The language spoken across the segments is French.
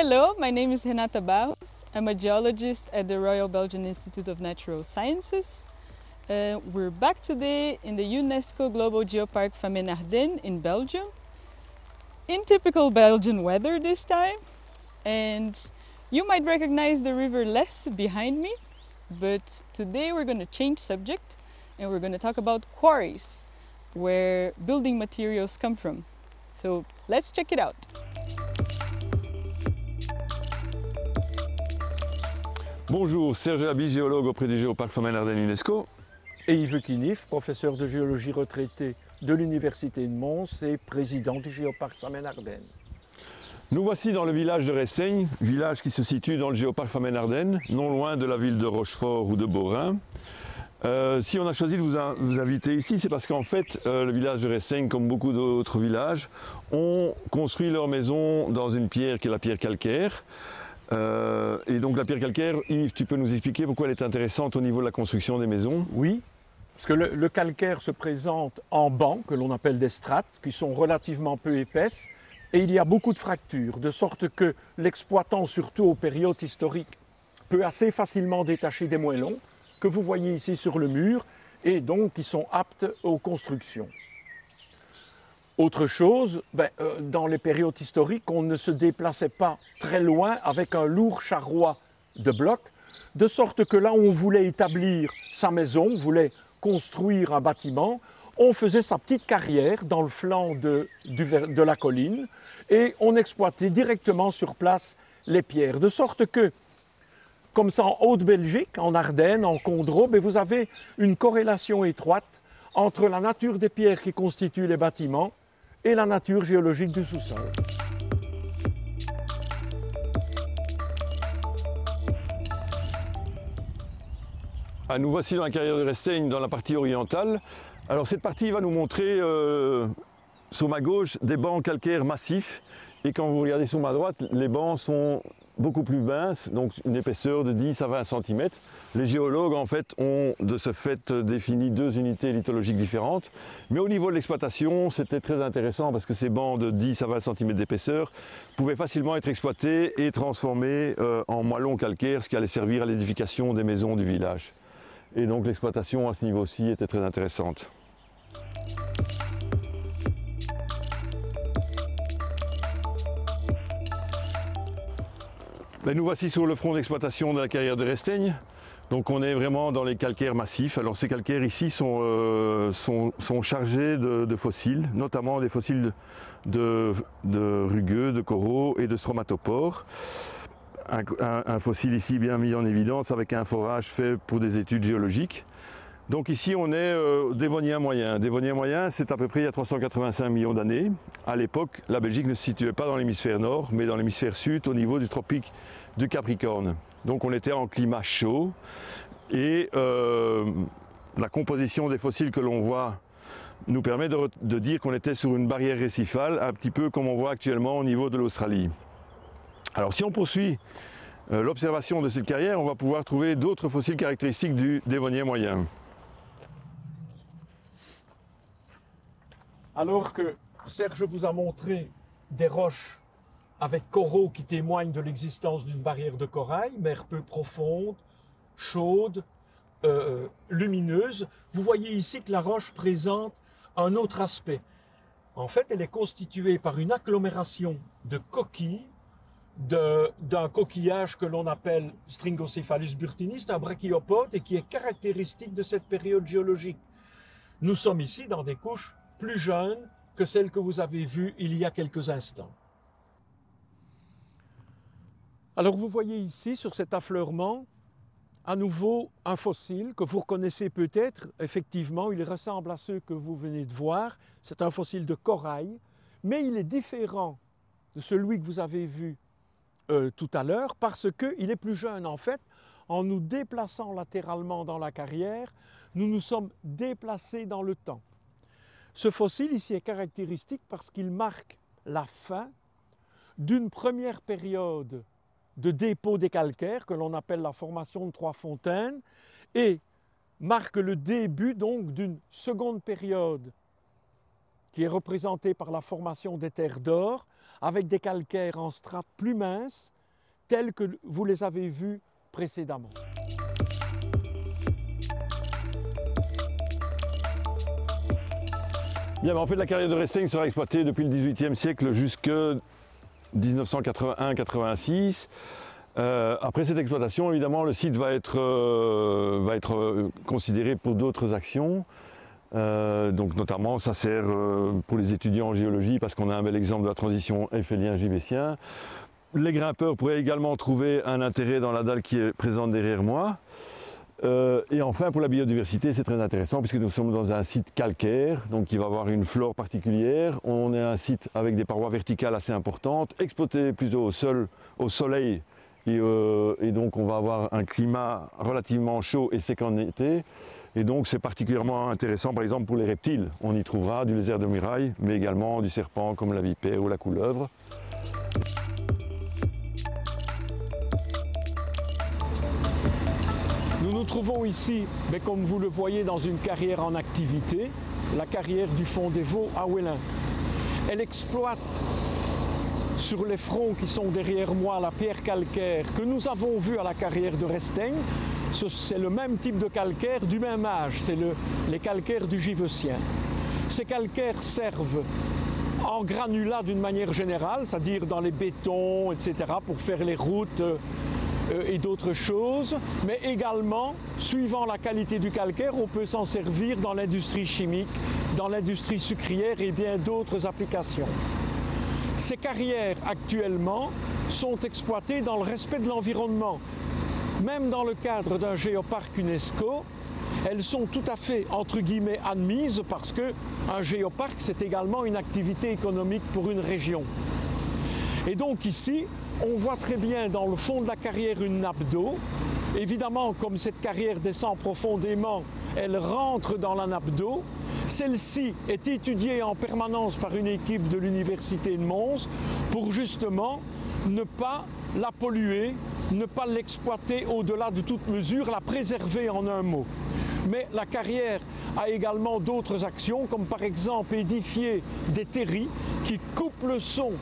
Hello, my name is Renata Barros. I'm a geologist at the Royal Belgian Institute of Natural Sciences. Uh, we're back today in the UNESCO Global Geopark Famenne Ardennes in Belgium. In typical Belgian weather this time. And you might recognize the river Less behind me, but today we're going to change subject and we're going to talk about quarries, where building materials come from. So let's check it out. Bonjour, Serge Abi, géologue auprès du Géoparc Famenne Ardennes UNESCO. Et Yves Kinif, professeur de géologie retraité de l'Université de Mons et président du Géoparc Famenne Ardennes. Nous voici dans le village de Resteigne, village qui se situe dans le Géoparc Famenne Ardennes, non loin de la ville de Rochefort ou de Beaurain. Euh, si on a choisi de vous, in- vous inviter ici, c'est parce qu'en fait, euh, le village de Resteigne, comme beaucoup d'autres villages, ont construit leur maison dans une pierre qui est la pierre calcaire. Euh, et donc la pierre calcaire, Yves, tu peux nous expliquer pourquoi elle est intéressante au niveau de la construction des maisons Oui, parce que le, le calcaire se présente en bancs, que l'on appelle des strates, qui sont relativement peu épaisses, et il y a beaucoup de fractures, de sorte que l'exploitant, surtout aux périodes historiques, peut assez facilement détacher des moellons, que vous voyez ici sur le mur, et donc qui sont aptes aux constructions. Autre chose, ben, euh, dans les périodes historiques, on ne se déplaçait pas très loin avec un lourd charroi de blocs, de sorte que là où on voulait établir sa maison, on voulait construire un bâtiment, on faisait sa petite carrière dans le flanc de, la colline et on exploitait directement sur place les pierres. De sorte que, comme ça en Haute-Belgique, en Ardennes, en Condro, ben, vous avez une corrélation étroite entre la nature des pierres qui constituent les bâtiments et la nature géologique du sous-sol. Ah, nous voici dans la carrière de Resteigne, dans la partie orientale. Alors cette partie va nous montrer euh, sur ma gauche des bancs calcaires massifs. Et quand vous regardez sur ma droite, les bancs sont beaucoup plus minces, donc une épaisseur de 10 à 20 cm. Les géologues en fait ont de ce fait défini deux unités lithologiques différentes. Mais au niveau de l'exploitation, c'était très intéressant parce que ces bancs de 10 à 20 cm d'épaisseur pouvaient facilement être exploités et transformés euh, en moellons calcaires, ce qui allait servir à l'édification des maisons du village. Et donc l'exploitation à ce niveau-ci était très intéressante. Ben, nous voici sur le front d'exploitation de la carrière de Resteigne. Donc on est vraiment dans les calcaires massifs. Alors ces calcaires ici sont, euh, chargés de, fossiles, notamment des fossiles de, rugueux, de coraux et de stromatopores. Un fossile ici bien mis en évidence avec un forage fait pour des études géologiques. Donc ici on est euh, Dévonien moyen. Dévonien moyen c'est à peu près il y a 385 millions d'années. À l'époque la Belgique ne se situait pas dans l'hémisphère nord mais dans l'hémisphère sud au niveau du tropique du Capricorne. Donc on était en climat chaud et euh, la composition des fossiles que l'on voit nous permet de dire qu'on était sur une barrière récifale un petit peu comme on voit actuellement au niveau de l'Australie. Alors si on poursuit euh, l'observation de cette carrière, on va pouvoir trouver d'autres fossiles caractéristiques du Dévonien moyen. Alors que Serge vous a montré des roches avec coraux qui témoignent de l'existence d'une barrière de corail, mer peu profonde, chaude, euh, lumineuse, vous voyez ici que la roche présente un autre aspect. En fait, elle est constituée par une agglomération de coquilles d'un coquillage que l'on appelle Stringocephalus burtinis, un brachyopode et qui est caractéristique de cette période géologique. Nous sommes ici dans des couches plus jeunes que celles que vous avez vues il y a quelques instants. Alors vous voyez ici sur cet affleurement à nouveau un fossile que vous reconnaissez peut-être. Effectivement, il ressemble à ceux que vous venez de voir. C'est un fossile de corail, mais il est différent de celui que vous avez vu euh, tout à l'heure parce qu'il est plus jeune. En fait, en nous déplaçant latéralement dans la carrière, nous nous sommes déplacés dans le temps. Ce fossile ici est caractéristique parce qu'il marque la fin d'une première période de dépôt des calcaires que l'on appelle la formation de trois fontaines et marque le début donc d'une seconde période qui est représenté par la formation des terres d'or, avec des calcaires en strates plus minces, tels que vous les avez vus précédemment. Bien, en fait, la carrière de Resteigne sera exploitée depuis le XVIIIe siècle jusqu'à 1981-86. Euh, après cette exploitation, évidemment, le site va être, euh, euh, considéré pour d'autres actions. donc notamment, ça sert pour les étudiants en géologie parce qu'on a un bel exemple de la transition eiffélien-gibétien. Les grimpeurs pourraient également trouver un intérêt dans la dalle qui est présente derrière moi. Euh, et enfin, pour la biodiversité, c'est très intéressant puisque nous sommes dans un site calcaire, donc qui va avoir une flore particulière. On est un site avec des parois verticales assez importantes, exploité plutôt au, sol, au soleil. Et, euh, et, donc, on va avoir un climat relativement chaud et sec en été. Et donc, c'est particulièrement intéressant, par exemple, pour les reptiles. On y trouvera du lézard de muraille, mais également du serpent comme la vipère ou la couleuvre. Nous nous trouvons ici, mais comme vous le voyez, dans une carrière en activité, la carrière du fond des Vaux à Wellin. Elle exploite sur les fronts qui sont derrière moi la pierre calcaire que nous avons vue à la carrière de Resteigne. C'est le même type de calcaire du même âge, c'est le, les calcaires du Givecien. Ces calcaires servent en granulat d'une manière générale, c'est-à-dire dans les bétons, etc., pour faire les routes euh, et d'autres choses, mais également, suivant la qualité du calcaire, on peut s'en servir dans l'industrie chimique, dans l'industrie sucrière et bien d'autres applications. Ces carrières actuellement sont exploitées dans le respect de l'environnement. Même dans le cadre d'un géoparc UNESCO, elles sont tout à fait, entre guillemets, admises parce qu'un géoparc, c'est également une activité économique pour une région. Et donc ici, on voit très bien dans le fond de la carrière une nappe d'eau. Évidemment, comme cette carrière descend profondément, elle rentre dans la nappe d'eau. Celle-ci est étudiée en permanence par une équipe de l'Université de Mons pour justement ne pas la polluer, ne pas l'exploiter au-delà de toute mesure, la préserver en un mot. Mais la carrière a également d'autres actions, comme par exemple édifier des terris qui coupent le son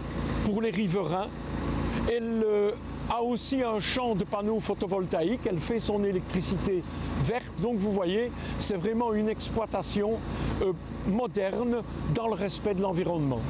pour les riverains elle euh, a aussi un champ de panneaux photovoltaïques, elle fait son électricité verte. Donc vous voyez, c'est vraiment une exploitation euh, moderne dans le respect de l'environnement.